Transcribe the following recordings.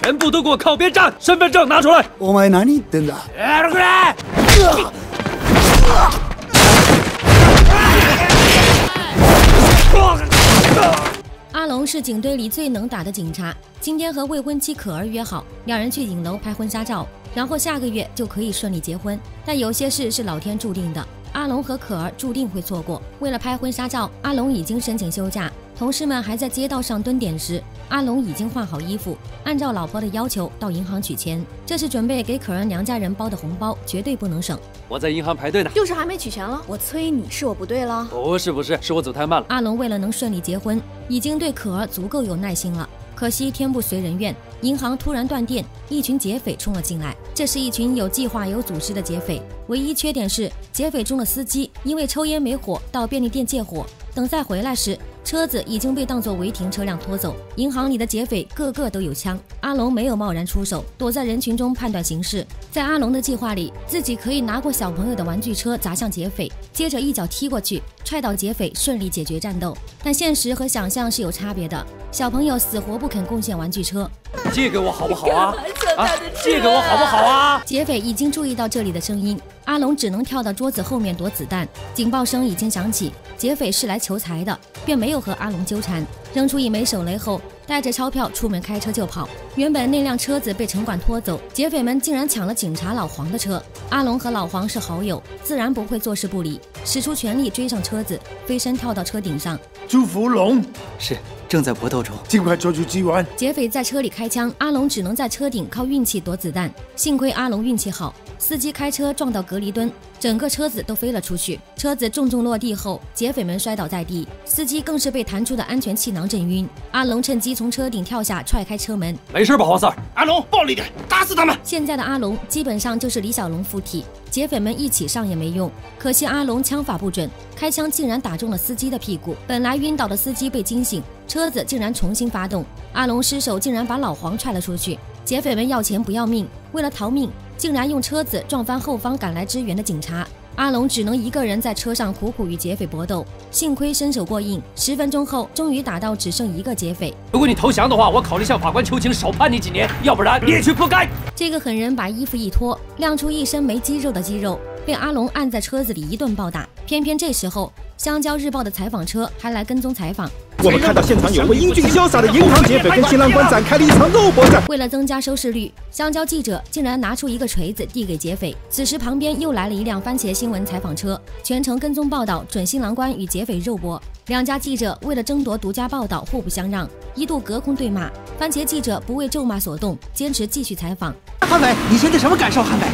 全部都给我靠边站！身份证拿出来！お前何言ってんだ？阿龙是警队里最能打的警察，今天和未婚妻可儿约好，两人去影楼拍婚纱照，然后下个月就可以顺利结婚。但有些事是老天注定的， 阿龙和可儿注定会错过。为了拍婚纱照，阿龙已经申请休假。同事们还在街道上蹲点时，阿龙已经换好衣服，按照老婆的要求到银行取钱。这是准备给可儿娘家人包的红包，绝对不能省。我在银行排队呢，就是还没取钱了。我催你是我不对了？不是不是，是我走太慢了。阿龙为了能顺利结婚，已经对可儿足够有耐心了。可惜天不随人愿，银行突然断电，一群劫匪冲了进来。这是一群有计划、有组织的劫匪，唯一缺点是劫匪中的司机因为抽烟没火，到便利店借火，等再回来时。车子已经被当作违停车辆拖走。银行里的劫匪个个都有枪，阿龙没有贸然出手，躲在人群中判断形势。在阿龙的计划里，自己可以拿过小朋友的玩具车砸向劫匪，接着一脚踢过去，踹倒劫匪，顺利解决战斗。但现实和想象是有差别的，小朋友死活不肯贡献玩具车。借给我好不好啊？啊，借给我好不好啊？劫匪已经注意到这里的声音，阿龙只能跳到桌子后面躲子弹。警报声已经响起，劫匪是来求财的，便没有和阿龙纠缠，扔出一枚手雷后，带着钞票出门开车就跑。原本那辆车子被城管拖走，劫匪们竟然抢了警察老黄的车。阿龙和老黄是好友，自然不会坐视不理，使出全力追上车子，飞身跳到车顶上。朱福龙是。正在搏斗中，尽快抓住机关。劫匪在车里开枪，阿龙只能在车顶靠运气躲子弹。幸亏阿龙运气好，司机开车撞到隔离墩，整个车子都飞了出去。车子重重落地后，劫匪们摔倒在地，司机更是被弹出的安全气囊震晕。阿龙趁机从车顶跳下，踹开车门。没事吧，黄 Sir？阿龙，暴力点，打死他们！现在的阿龙基本上就是李小龙附体，劫匪们一起上也没用。可惜阿龙枪法不准，开枪竟然打中了司机的屁股。本来晕倒的司机被惊醒。车子竟然重新发动，阿龙失手竟然把老黄踹了出去。劫匪们要钱不要命，为了逃命，竟然用车子撞翻后方赶来支援的警察。阿龙只能一个人在车上苦苦与劫匪搏斗，幸亏身手过硬，十分钟后终于打到只剩一个劫匪。如果你投降的话，我考虑向法官求情，少判你几年；要不然你也去不该。这个狠人把衣服一脱，亮出一身没肌肉的肌肉，被阿龙按在车子里一顿暴打。偏偏这时候，香蕉日报的采访车还来跟踪采访。我们看到现场有位英俊潇洒的银行劫匪跟新郎官展开了一场肉搏战。为了增加收视率，香蕉记者竟然拿出一个锤子递给劫匪。此时旁边又来了一辆番茄新闻采访车，全程跟踪报道准新郎官与劫匪肉搏。两家记者为了争夺独家报道，互不相让，一度隔空对骂。番茄记者不为咒骂所动，坚持继续采访。悍匪，你现在什么感受？悍匪，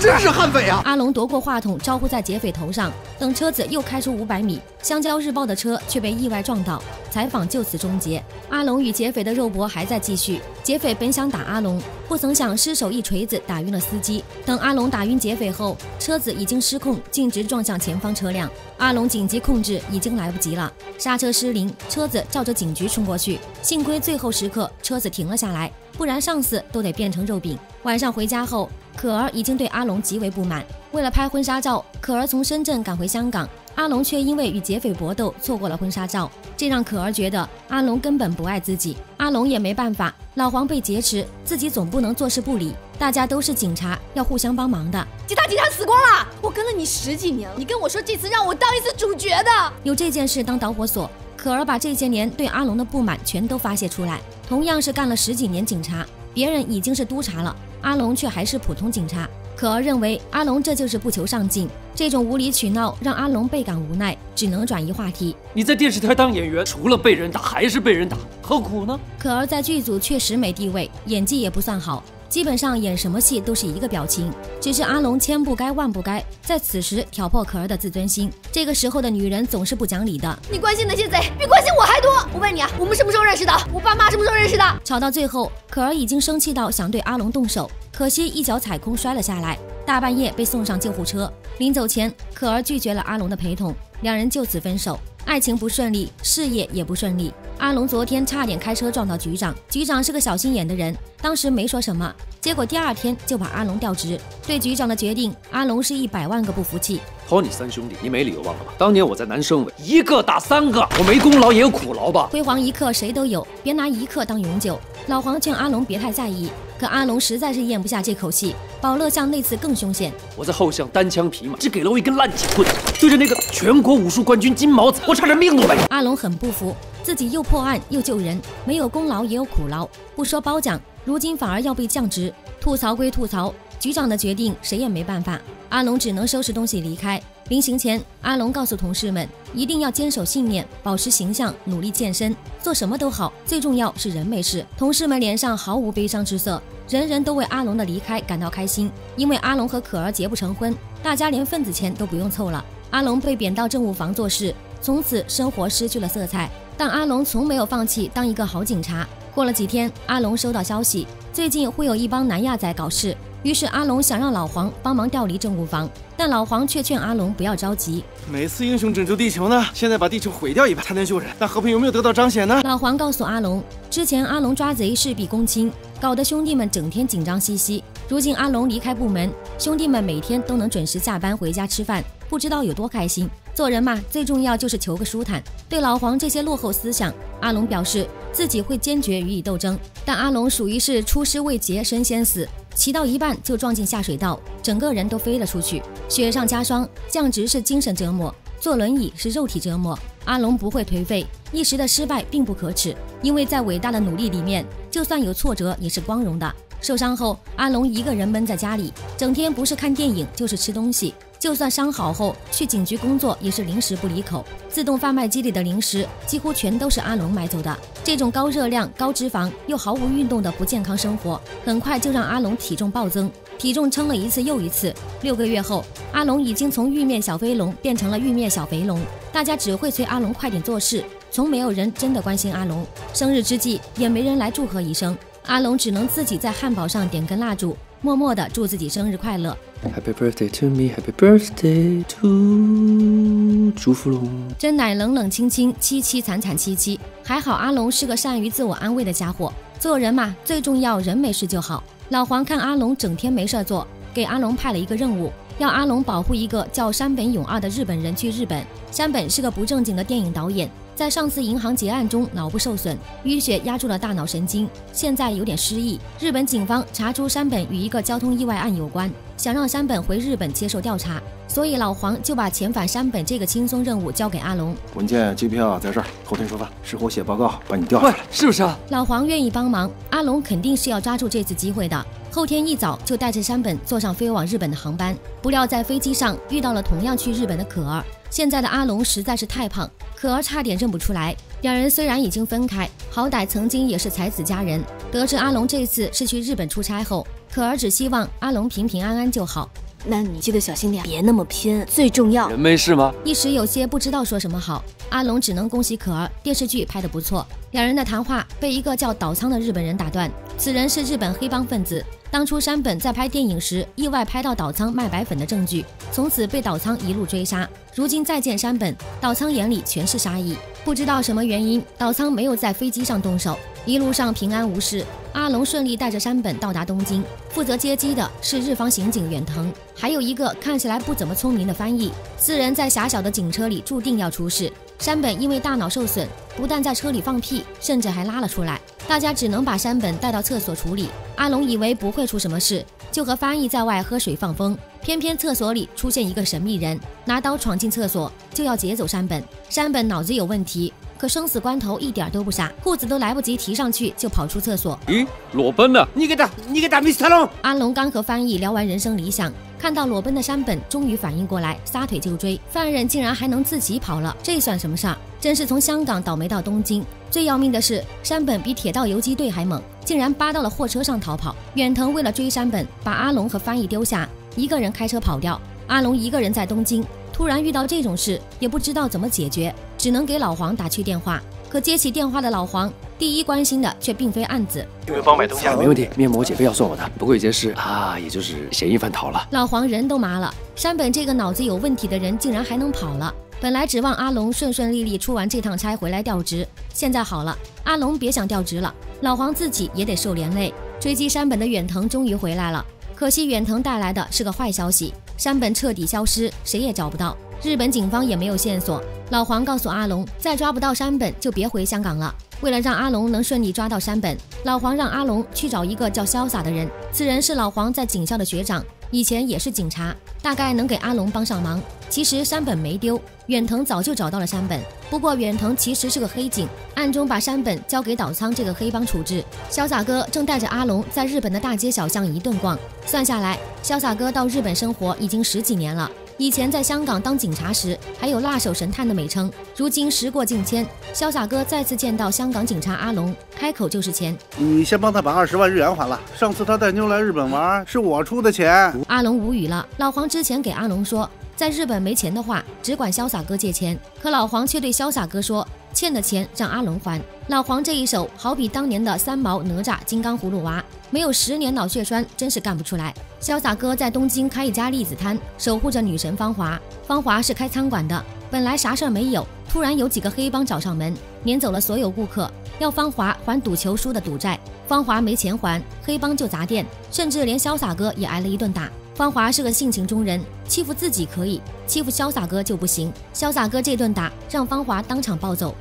真是悍匪啊！阿龙夺过话筒，招呼在劫匪头上。等车子又开出五百米，香蕉日报的车却被意外撞倒，采访就此终结。阿龙与劫匪的肉搏还在继续。劫匪本想打阿龙，不曾想失手一锤子打晕了司机。等阿龙打晕劫匪后，车子已经失控，径直撞向前方车辆。阿龙紧急控制，已经来不及了，刹车失灵，车子照着警局冲过去。幸亏最后时刻车子停了下来，不然上司都得变成肉饼。晚上回家后，可儿已经对阿龙极为不满。为了拍婚纱照，可儿从深圳赶回香港。阿龙却因为与劫匪搏斗错过了婚纱照，这让可儿觉得阿龙根本不爱自己。阿龙也没办法，老黄被劫持，自己总不能坐视不理。大家都是警察，要互相帮忙的。其他警察死光了，我跟了你十几年了，你跟我说这次让我当一次主角的，有这件事当导火索，可儿把这些年对阿龙的不满全都发泄出来。同样是干了十几年警察，别人已经是督察了，阿龙却还是普通警察。可儿认为阿龙这就是不求上进，这种无理取闹让阿龙倍感无奈，只能转移话题。你在电视台当演员，除了被人打还是被人打，何苦呢？可儿在剧组确实没地位，演技也不算好，基本上演什么戏都是一个表情。只是阿龙千不该万不该，在此时挑破可儿的自尊心。这个时候的女人总是不讲理的。你关心那些贼，比关心我还多。我问你啊，我们什么时候认识的？我爸妈什么时候认识的？吵到最后，可儿已经生气到想对阿龙动手。可惜一脚踩空摔了下来，大半夜被送上救护车。临走前，可儿拒绝了阿龙的陪同，两人就此分手。爱情不顺利，事业也不顺利。阿龙昨天差点开车撞到局长，局长是个小心眼的人，当时没说什么，结果第二天就把阿龙调职。对局长的决定，阿龙是一百万个不服气。托你三兄弟，你没理由忘了吧？当年我在南生委，一个打三个，我没功劳也有苦劳吧？辉煌一刻谁都有，别拿一刻当永久。老黄劝阿龙别太在意，可阿龙实在是咽不下这口气。宝乐巷那次更凶险，我在后巷单枪匹马，只给了我一根烂铁棍，对着那个全国武术冠军金毛子，我差点命都没。阿龙很不服，自己又破案又救人，没有功劳也有苦劳，不说褒奖，如今反而要被降职。吐槽归吐槽，局长的决定谁也没办法。阿龙只能收拾东西离开。临行前，阿龙告诉同事们，一定要坚守信念，保持形象，努力健身，做什么都好，最重要是人没事。同事们脸上毫无悲伤之色，人人都为阿龙的离开感到开心，因为阿龙和可儿结不成婚，大家连份子钱都不用凑了。阿龙被贬到政务房做事，从此生活失去了色彩。但阿龙从没有放弃当一个好警察。过了几天，阿龙收到消息，最近会有一帮南亚仔搞事。于是阿龙想让老黄帮忙调离政务房，但老黄却劝阿龙不要着急。每次英雄拯救地球呢，现在把地球毁掉一半才能救人，那和平有没有得到彰显呢？老黄告诉阿龙，之前阿龙抓贼事必躬亲，搞得兄弟们整天紧张兮兮。如今阿龙离开部门，兄弟们每天都能准时下班回家吃饭，不知道有多开心。做人嘛，最重要就是求个舒坦。对老黄这些落后思想，阿龙表示自己会坚决予以斗争。但阿龙属于是出师未捷身先死。骑到一半就撞进下水道，整个人都飞了出去，雪上加霜。降职是精神折磨，坐轮椅是肉体折磨。阿龙不会颓废，一时的失败并不可耻，因为在伟大的努力里面，就算有挫折也是光荣的。受伤后，阿龙一个人闷在家里，整天不是看电影就是吃东西。就算伤好后去警局工作，也是零食不离口。自动贩卖机里的零食几乎全都是阿龙买走的。这种高热量、高脂肪又毫无运动的不健康生活，很快就让阿龙体重暴增，体重称了一次又一次。六个月后，阿龙已经从玉面小飞龙变成了玉面小肥龙。大家只会催阿龙快点做事，从没有人真的关心阿龙。生日之际，也没人来祝贺一声。阿龙只能自己在汉堡上点根蜡烛，默默的祝自己生日快乐。Happy birthday to me, Happy birthday to 祝福龙。真乃冷冷清清，凄凄惨惨戚戚。还好阿龙是个善于自我安慰的家伙。做人嘛，最重要人没事就好。老黄看阿龙整天没事做，给阿龙派了一个任务，要阿龙保护一个叫山本勇二的日本人去日本。山本是个不正经的电影导演。在上次银行劫案中，脑部受损，淤血压住了大脑神经，现在有点失忆。日本警方查出山本与一个交通意外案有关，想让山本回日本接受调查，所以老黄就把遣返山本这个轻松任务交给阿龙。文件、机票在这儿，后天出发。事后写报告，把你调下来，是不是啊？老黄愿意帮忙，阿龙肯定是要抓住这次机会的。后天一早就带着山本坐上飞往日本的航班，不料在飞机上遇到了同样去日本的可儿。现在的阿龙实在是太胖，可儿差点认不出来。两人虽然已经分开，好歹曾经也是才子佳人。得知阿龙这次是去日本出差后，可儿只希望阿龙平平安安就好。那你记得小心点，别那么拼，最重要。人没事吗？一时有些不知道说什么好。阿龙只能恭喜可儿，电视剧拍得不错。两人的谈话被一个叫岛仓的日本人打断，此人是日本黑帮分子。当初山本在拍电影时，意外拍到岛仓卖白粉的证据，从此被岛仓一路追杀。如今再见山本，岛仓眼里全是杀意。不知道什么原因，岛仓没有在飞机上动手，一路上平安无事。阿龙顺利带着山本到达东京，负责接机的是日方刑警远藤，还有一个看起来不怎么聪明的翻译。四人在狭小的警车里，注定要出事。山本因为大脑受损，不但在车里放屁，甚至还拉了出来。大家只能把山本带到厕所处理。阿龙以为不会出什么事，就和翻译在外喝水放风。偏偏厕所里出现一个神秘人，拿刀闯进厕所，就要劫走山本。山本脑子有问题，可生死关头一点都不傻，裤子都来不及提上去，就跑出厕所。咦，裸奔呢？你给他，你给他，Mr. 龙。阿龙刚和翻译聊完人生理想。看到裸奔的山本，终于反应过来，撒腿就追。犯人竟然还能自己跑了，这算什么事儿？真是从香港倒霉到东京。最要命的是，山本比铁道游击队还猛，竟然扒到了货车上逃跑。远藤为了追山本，把阿龙和翻译丢下，一个人开车跑掉。阿龙一个人在东京，突然遇到这种事，也不知道怎么解决，只能给老黄打去电话。可接起电话的老黄，第一关心的却并非案子。有没有帮买东西？没问题，面膜、姐非要送我的。不过有件事啊，也就是嫌疑犯逃了。老黄人都麻了，山本这个脑子有问题的人竟然还能跑了。本来指望阿龙顺顺利利出完这趟差回来调职，现在好了，阿龙别想调职了，老黄自己也得受连累。追击山本的远藤终于回来了，可惜远藤带来的是个坏消息，山本彻底消失，谁也找不到。日本警方也没有线索。老黄告诉阿龙，再抓不到山本就别回香港了。为了让阿龙能顺利抓到山本，老黄让阿龙去找一个叫潇洒的人，此人是老黄在警校的学长，以前也是警察，大概能给阿龙帮上忙。其实山本没丢，远藤早就找到了山本。不过远藤其实是个黑警，暗中把山本交给岛仓这个黑帮处置。潇洒哥正带着阿龙在日本的大街小巷一顿逛，算下来，潇洒哥到日本生活已经十几年了。以前在香港当警察时，还有辣手神探的美称。如今时过境迁，潇洒哥再次见到香港警察阿龙，开口就是钱。你先帮他把二十万日元还了。上次他带妞来日本玩，是我出的钱。阿龙无语了。老黄之前给阿龙说，在日本没钱的话，只管潇洒哥借钱。可老黄却对潇洒哥说，欠的钱让阿龙还。老黄这一手，好比当年的三毛、哪吒、金刚葫芦娃，没有十年脑血栓，真是干不出来。潇洒哥在东京开一家栗子摊，守护着女神芳华。芳华是开餐馆的，本来啥事儿没有，突然有几个黑帮找上门，撵走了所有顾客，要芳华还赌球输的赌债。芳华没钱还，黑帮就砸店，甚至连潇洒哥也挨了一顿打。芳华是个性情中人，欺负自己可以，欺负潇洒哥就不行。潇洒哥这顿打，让芳华当场暴走。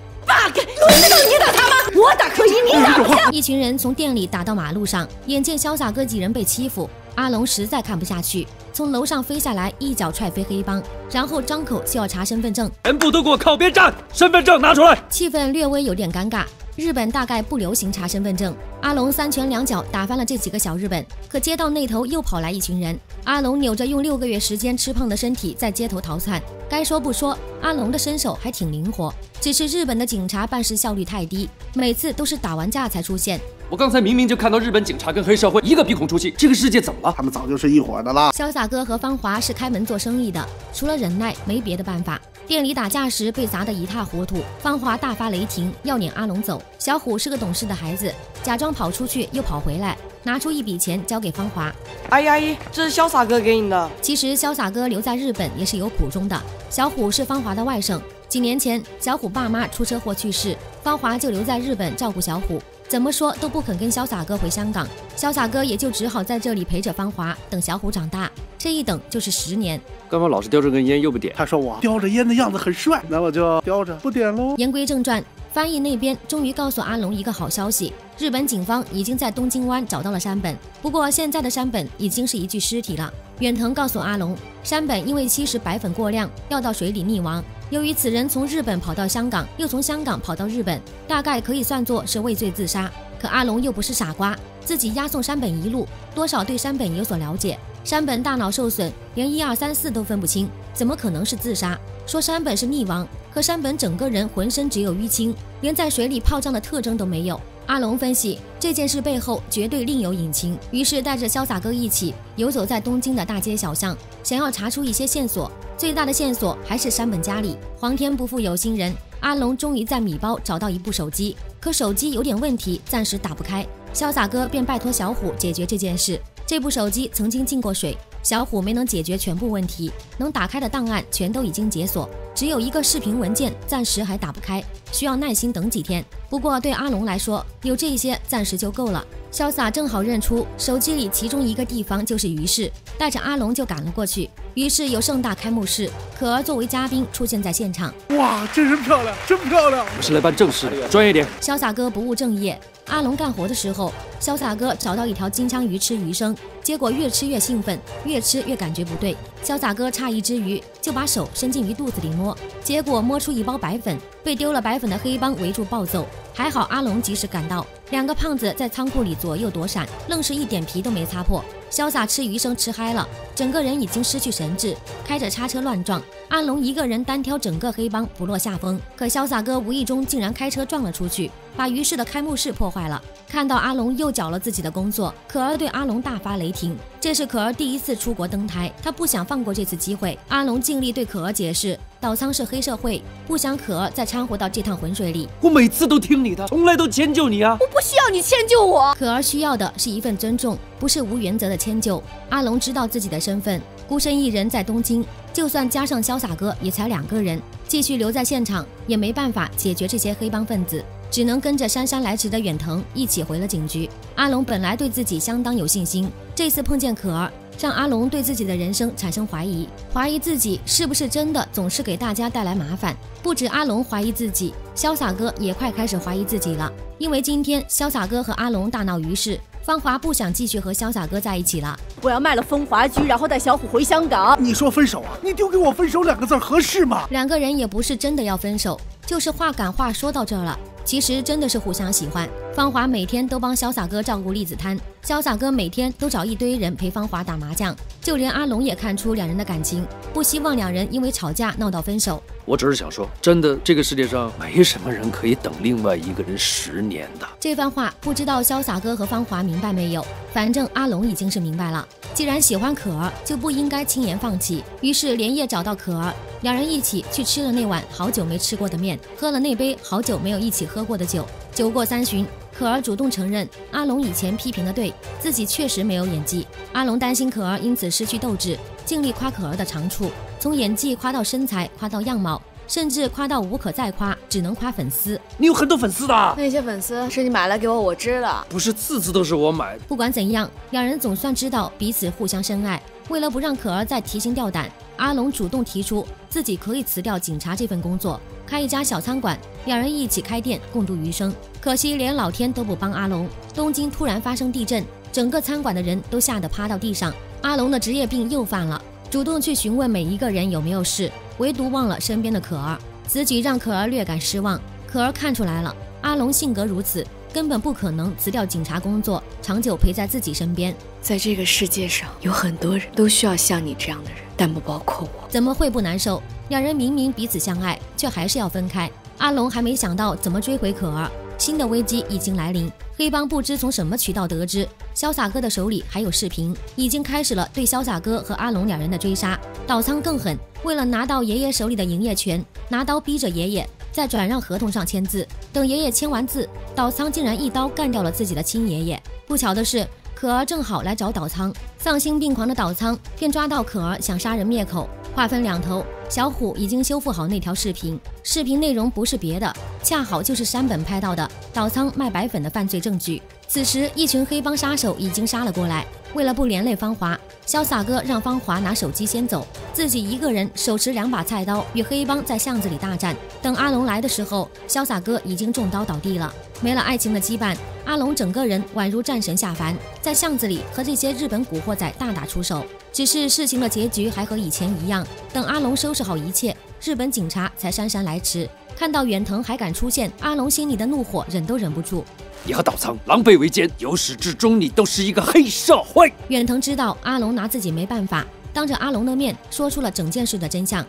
得到你打他吗？我打可以，你打不一群人从店里打到马路上，眼见潇洒哥几人被欺负。阿龙实在看不下去，从楼上飞下来，一脚踹飞黑帮，然后张口就要查身份证，全部都给我靠边站！身份证拿出来！气氛略微有点尴尬。日本大概不流行查身份证。阿龙三拳两脚打翻了这几个小日本，可街道那头又跑来一群人。阿龙扭着用六个月时间吃胖的身体在街头逃窜。该说不说，阿龙的身手还挺灵活，只是日本的警察办事效率太低，每次都是打完架才出现。我刚才明明就看到日本警察跟黑社会一个鼻孔出气，这个世界怎么了？他们早就是一伙的了。潇洒哥和芳华是开门做生意的，除了忍耐没别的办法。店里打架时被砸得一塌糊涂，芳华大发雷霆，要撵阿龙走。小虎是个懂事的孩子，假装跑出去又跑回来，拿出一笔钱交给芳华。阿姨阿姨，这是潇洒哥给你的。其实潇洒哥留在日本也是有苦衷的。小虎是芳华的外甥，几年前小虎爸妈出车祸去世，芳华就留在日本照顾小虎。怎么说都不肯跟潇洒哥回香港，潇洒哥也就只好在这里陪着芳华，等小虎长大。这一等就是十年。干嘛老是叼着根烟又不点？他说我叼着烟的样子很帅，那我就叼着不点喽。言归正传，翻译那边终于告诉阿龙一个好消息：日本警方已经在东京湾找到了山本，不过现在的山本已经是一具尸体了。远藤告诉阿龙，山本因为吸食白粉过量，掉到水里溺亡。由于此人从日本跑到香港，又从香港跑到日本，大概可以算作是畏罪自杀。可阿龙又不是傻瓜，自己押送山本一路，多少对山本有所了解。山本大脑受损，连一二三四都分不清，怎么可能是自杀？说山本是溺亡，可山本整个人浑身只有淤青，连在水里泡胀的特征都没有。阿龙分析这件事背后绝对另有隐情，于是带着潇洒哥一起游走在东京的大街小巷，想要查出一些线索。最大的线索还是山本家里。皇天不负有心人，阿龙终于在米包找到一部手机，可手机有点问题，暂时打不开。潇洒哥便拜托小虎解决这件事。这部手机曾经进过水，小虎没能解决全部问题，能打开的档案全都已经解锁，只有一个视频文件暂时还打不开，需要耐心等几天。不过对阿龙来说，有这些暂时就够了。潇洒正好认出手机里其中一个地方就是于氏，带着阿龙就赶了过去。于是有盛大开幕式，可儿作为嘉宾出现在现场。哇，真是漂亮，真漂亮！我是来办正事的，专业点。潇洒哥不务正业，阿龙干活的时候，潇洒哥找到一条金枪鱼吃鱼生，结果越吃越兴奋，越吃越感觉不对。潇洒哥诧异之余，就把手伸进鱼肚子里摸，结果摸出一包白粉，被丢了白粉的黑帮围住暴揍。还好阿龙及时赶到，两个胖子在仓库里左右躲闪，愣是一点皮都没擦破。潇洒吃鱼生吃嗨了，整个人已经失去神智，开着叉车乱撞。阿龙一个人单挑整个黑帮不落下风，可潇洒哥无意中竟然开车撞了出去，把于氏的开幕式破坏了。看到阿龙又搅了自己的工作，可儿对阿龙大发雷霆。这是可儿第一次出国登台，他不想放过这次机会。阿龙尽力对可儿解释。岛仓是黑社会，不想可儿再掺和到这趟浑水里。我每次都听你的，从来都迁就你啊！我不需要你迁就我。可儿需要的是一份尊重，不是无原则的迁就。阿龙知道自己的身份，孤身一人在东京，就算加上潇洒哥，也才两个人。继续留在现场也没办法解决这些黑帮分子，只能跟着姗姗来迟的远藤一起回了警局。阿龙本来对自己相当有信心，这次碰见可儿，让阿龙对自己的人生产生怀疑，怀疑自己是不是真的总是给大家带来麻烦。不止阿龙怀疑自己，潇洒哥也快开始怀疑自己了，因为今天潇洒哥和阿龙大闹于市。芳华不想继续和潇洒哥在一起了，我要卖了风华居，然后带小虎回香港。你说分手啊？你丢给我分手两个字合适吗？两个人也不是真的要分手，就是话赶话说到这儿了。其实真的是互相喜欢。芳华每天都帮潇洒哥照顾栗子摊，潇洒哥每天都找一堆人陪芳华打麻将，就连阿龙也看出两人的感情，不希望两人因为吵架闹到分手。我只是想说，真的，这个世界上没什么人可以等另外一个人十年的。这番话不知道潇洒哥和芳华明白没有？反正阿龙已经是明白了。既然喜欢可儿，就不应该轻言放弃。于是连夜找到可儿，两人一起去吃了那碗好久没吃过的面，喝了那杯好久没有一起喝过的酒。酒过三巡，可儿主动承认阿龙以前批评的对，自己确实没有演技。阿龙担心可儿因此失去斗志，尽力夸可儿的长处。从演技夸到身材，夸到样貌，甚至夸到无可再夸，只能夸粉丝。你有很多粉丝的，那些粉丝是你买来给我，我知道。不是次次都是我买。不管怎样，两人总算知道彼此互相深爱。为了不让可儿再提心吊胆，阿龙主动提出自己可以辞掉警察这份工作，开一家小餐馆，两人一起开店，共度余生。可惜连老天都不帮阿龙，东京突然发生地震，整个餐馆的人都吓得趴到地上。阿龙的职业病又犯了。主动去询问每一个人有没有事，唯独忘了身边的可儿。此举让可儿略感失望。可儿看出来了，阿龙性格如此，根本不可能辞掉警察工作，长久陪在自己身边。在这个世界上，有很多人都需要像你这样的人，但不包括我。怎么会不难受？两人明明彼此相爱，却还是要分开。阿龙还没想到怎么追回可儿。新的危机已经来临，黑帮不知从什么渠道得知，潇洒哥的手里还有视频，已经开始了对潇洒哥和阿龙两人的追杀。岛仓更狠，为了拿到爷爷手里的营业权，拿刀逼着爷爷在转让合同上签字。等爷爷签完字，岛仓竟然一刀干掉了自己的亲爷爷。不巧的是，可儿正好来找岛仓，丧心病狂的岛仓便抓到可儿想杀人灭口。话分两头，小虎已经修复好那条视频，视频内容不是别的，恰好就是山本拍到的岛仓卖白粉的犯罪证据。此时，一群黑帮杀手已经杀了过来，为了不连累芳华，潇洒哥让芳华拿手机先走，自己一个人手持两把菜刀与黑帮在巷子里大战。等阿龙来的时候，潇洒哥已经中刀倒地了。没了爱情的羁绊，阿龙整个人宛如战神下凡，在巷子里和这些日本古惑仔大打出手。只是事情的结局还和以前一样。等阿龙收拾好一切，日本警察才姗姗来迟。看到远藤还敢出现，阿龙心里的怒火忍都忍不住。你和岛仓狼狈为奸，由始至终你都是一个黑社会。远藤知道阿龙拿自己没办法，当着阿龙的面说出了整件事的真相。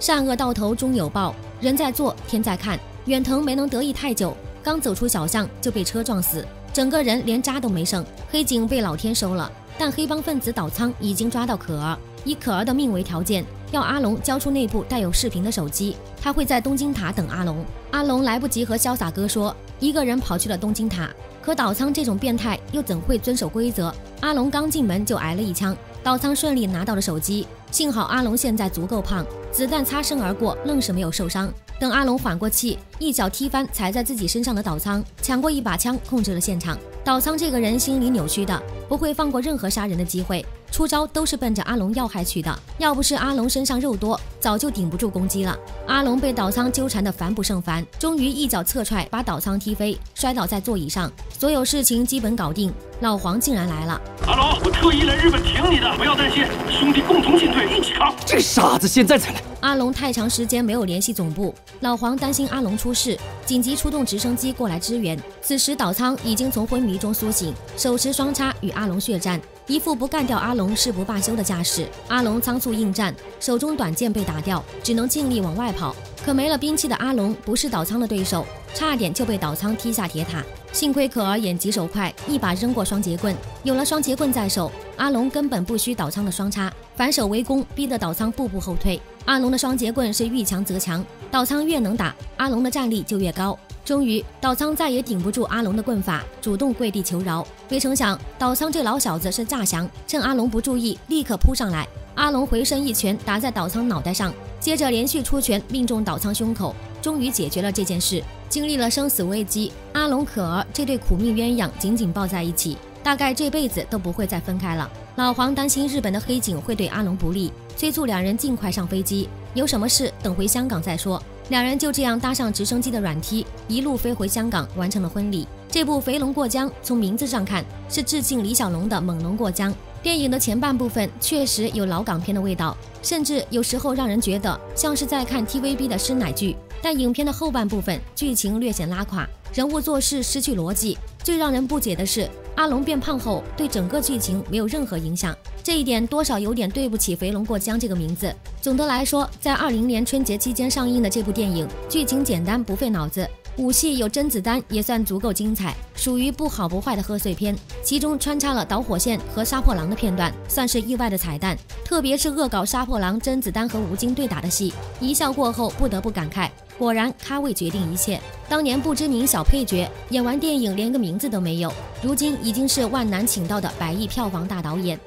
善恶到头终有报，人在做天在看。远藤没能得意太久，刚走出小巷就被车撞死。整个人连渣都没剩，黑警被老天收了。但黑帮分子岛仓已经抓到可儿，以可儿的命为条件，要阿龙交出那部带有视频的手机。他会在东京塔等阿龙。阿龙来不及和潇洒哥说，一个人跑去了东京塔。可岛仓这种变态又怎会遵守规则？阿龙刚进门就挨了一枪，岛仓顺利拿到了手机。幸好阿龙现在足够胖，子弹擦身而过，愣是没有受伤。等阿龙缓过气，一脚踢翻踩在自己身上的岛仓，抢过一把枪，控制了现场。岛仓这个人心理扭曲的，不会放过任何杀人的机会，出招都是奔着阿龙要害去的。要不是阿龙身上肉多，早就顶不住攻击了。阿龙被岛仓纠缠的烦不胜烦，终于一脚侧踹，把岛仓踢飞，摔倒在座椅上。所有事情基本搞定，老黄竟然来了。阿龙，我特意来日本挺你的，不要担心，兄弟共同进退，一起扛。这傻子现在才来。阿龙太长时间没有联系总部，老黄担心阿龙出事，紧急出动直升机过来支援。此时岛仓已经从昏迷中苏醒，手持双叉与阿龙血战，一副不干掉阿龙誓不罢休的架势。阿龙仓促应战，手中短剑被打掉，只能尽力往外跑。可没了兵器的阿龙不是岛仓的对手，差点就被岛仓踢下铁塔。幸亏可儿眼疾手快，一把扔过双节棍。有了双节棍在手，阿龙根本不需岛仓的双叉，反手围攻，逼得岛仓步步后退。阿龙的双节棍是遇强则强，岛仓越能打，阿龙的战力就越高。终于，岛仓再也顶不住阿龙的棍法，主动跪地求饶。没成想，岛仓这老小子是诈降，趁阿龙不注意，立刻扑上来。阿龙回身一拳打在岛仓脑袋上，接着连续出拳命中岛仓胸口，终于解决了这件事。经历了生死危机，阿龙可儿这对苦命鸳鸯紧紧抱在一起，大概这辈子都不会再分开了。老黄担心日本的黑警会对阿龙不利，催促两人尽快上飞机，有什么事等回香港再说。两人就这样搭上直升机的软梯，一路飞回香港，完成了婚礼。这部《肥龙过江》从名字上看是致敬李小龙的《猛龙过江》。电影的前半部分确实有老港片的味道，甚至有时候让人觉得像是在看 TVB 的师奶剧。但影片的后半部分剧情略显拉垮，人物做事失去逻辑。最让人不解的是，阿龙变胖后对整个剧情没有任何影响，这一点多少有点对不起《肥龙过江》这个名字。总的来说，在二零年春节期间上映的这部电影，剧情简单不费脑子。武戏有甄子丹也算足够精彩，属于不好不坏的贺岁片。其中穿插了导火线和杀破狼的片段，算是意外的彩蛋。特别是恶搞杀破狼甄子丹和吴京对打的戏，一笑过后不得不感慨，果然咖位决定一切。当年不知名小配角，演完电影连个名字都没有，如今已经是万难请到的百亿票房大导演。